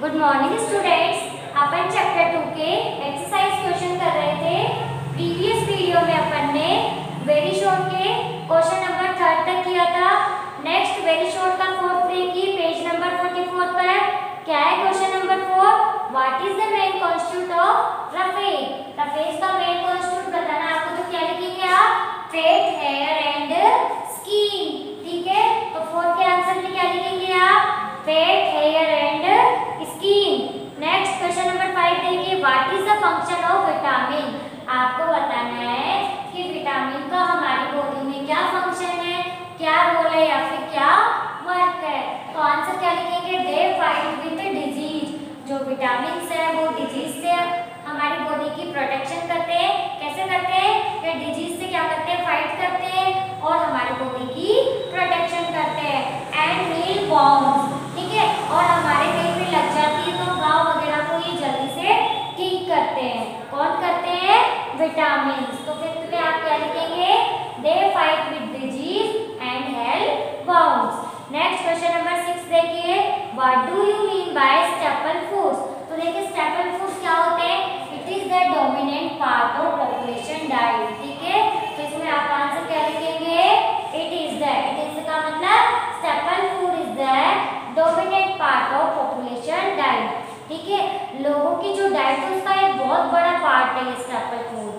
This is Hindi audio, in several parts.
गुड मॉर्निंग स्टूडेंट्स अपन चैप्टर टू के एक्सरसाइज क्वेश्चन कर रहे थे। प्रीवियस वीडियो में अपन ने वेरी शॉर्ट के क्वेश्चन नंबर थर्ड तक किया था। नेक्स्ट वेरी शॉर्ट का फोर्थ देखिए पेज नंबर फोर्टी फोर पर क्या है question number four what is the main constituent of roughage roughage का मेन कॉन्स्टिट्यूट बताना आपको तो क्या लिखेंगे आप फेट हेयर एंड स्किन ठीक है तो फोर्थ के आंसर में क्या लिखेंगे आप fat hair and skin next question number five देखिए what is the function of vitamin आपको बताना है कि विटामिन का हमारी बॉडी में क्या फ़ंक्शन है क्या रोल है या फिर क्या वर्क है तो आंसर क्या लिखेंगे दे फाइट विद डिज़ीज़ जो विटामिन है, वो डिज़ीज़ से हमारी बॉडी की प्रोटेक्शन करते हैं। कैसे करते हैं? कि डिज़ीज़ से क्या करते हैं? फाइट करते हैं और हमारी बॉडी की प्रोटेक्शन करते हैं। एंड हील बॉम्ब्स ठीक है? और हमारे कहीं भी लग जाती है तो घाव वगैरह को ये जल्दी से ठीक करते हैं। कौन करते हैं? विटामिन तो फिफ्थ में आप क्या लिखेंगे? They fight with disease and help wounds next question number six देखिए। What do you mean by staple तो देखिए स्टेपल फूड्स क्या होते हैं? It is the dominant part of population diet ठीक है? तो इसमें आप आंसर क्या लिखेंगे? It is the it is का मतलब staple food is the dominant part of population diet ठीक है? लोगों की जो डाइट है, उसका एक बहुत बड़ा पार्ट है स्टेपल फ़ूड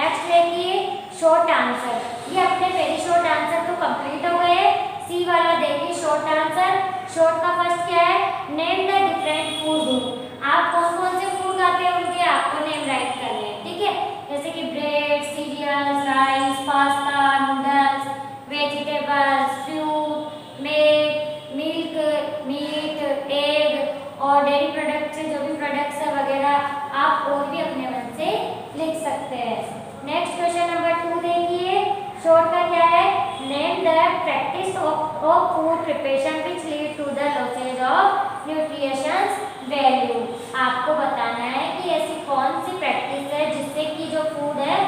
नेक्स्ट देखिए शॉर्ट आंसर ये अपने वेरी शॉर्ट आंसर तो कंप्लीट हो गए। सी वाला देखिए शॉर्ट आंसर शॉर्ट का फ़र्स्ट क्या है? Name the different food group आप कौन कौन से फ़ूड खाते हैं उनके आपको नेम राइट करने हैं ठीक है जैसे कि bread cereals rice pasta noodles vegetables fruit meat milk meat egg और डेयरी प्रोडक्ट से जो भी प्रोडक्ट्स है वगैरह आप और भी अपने मन से लिख सकते हैं। नेक्स्ट क्वेश्चन नंबर टू देखिए। शॉर्ट का क्या है? Name the practice of food preparation which lead to the losses of nutritions value आपको बताना है कि ऐसी कौन सी प्रैक्टिस है जिससे कि जो फ़ूड है,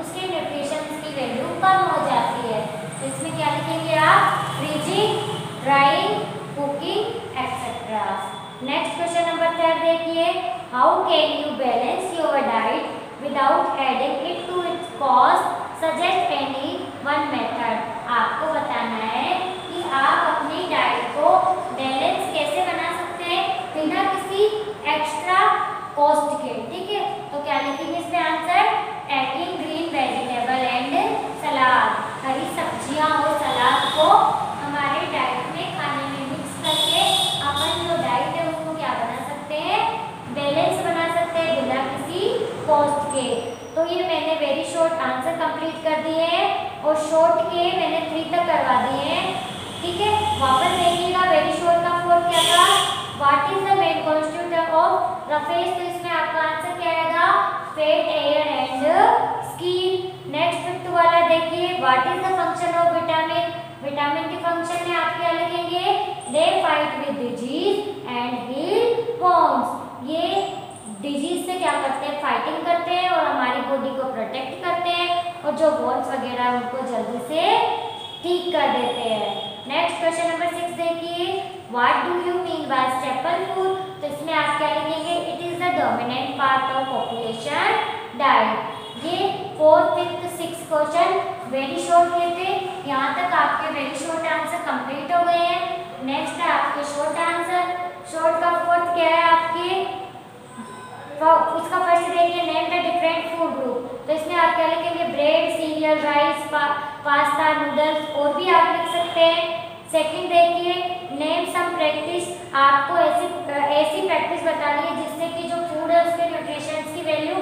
उसके न्यूट्रिशंस की वैल्यू कम हो जाती है। इसमें क्या लिखेंगे आप? Freezing drying cooking etcetera next question number third देखिए। How can you balance your diet without adding it to its cost suggest any one method आपको आंसर कंप्लीट कर दिए हैं और शॉर्ट के मैंने थ्री तक करवा दिए। हैं ठीक है? वापस देखिएगा वेरी शॉर्ट का फोर क्या था? What is the main constituent of roughage तो इसमें आपका आंसर क्या आएगा? Fat hair and skin next fifth वाला देखिए what is the function of vitamin vitamin के फ़ंक्शन में आप क्या लिखेंगे? They fight with disease and heal wounds ये डिज़ीज़ से क्या करते हैं? फाइटिंग करते हैं और हमारी बॉडी को प्रोटेक्ट करते हैं। और जो वॉन्स वगैरह है उनको जल्दी से ठीक कर देते हैं। नेक्स्ट क्वेश्चन नंबर सिक्स देखिए। What do you mean by staple food तो इसमें आप क्या लिखेंगे? It is the dominant part of population diet ये fourth fifth six question very short के थे। यहाँ तक आपके वेरी शॉर्ट आंसर कंप्लीट हो गए हैं। नेक्स्ट है आपके शॉर्ट आंसर शॉर्ट का फोर्थ क्या है आपके उसका फ़र्स्ट देखिए name the different food group तो इसमें आप क्या लिखेंगे सीरियल राइस पा, पास्ता नूडल्स और भी आप लिख सकते हैं। सेकंड देखिए नेम सम प्रैक्टिस आपको ऐसी ऐसी प्रैक्टिस बतानी है जिससे कि जो फ़ूड है उसके न्यूट्रिशंस की वैल्यू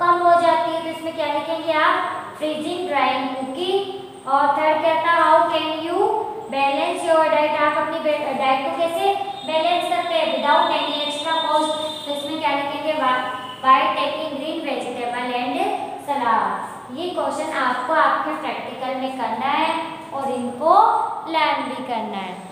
कम हो जाती है। तो इसमें क्या लिखेंगे आप? फ्रीजिंग ड्राइंग कुकिंग और थर्ड क्या था how can you balance your diet आप अपनी डाइट को कैसे बैलेंस करते हैं? विदाउट एनी एक्स्ट्रा कॉस्ट तो इसमें क्या लिखेंगे? By taking green vegetable and salad ये क्वेश्चन आपको आपके प्रैक्टिकल में करना है और इनको लर्न भी करना है।